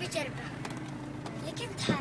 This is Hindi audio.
भी चल पड़ा लेकिन था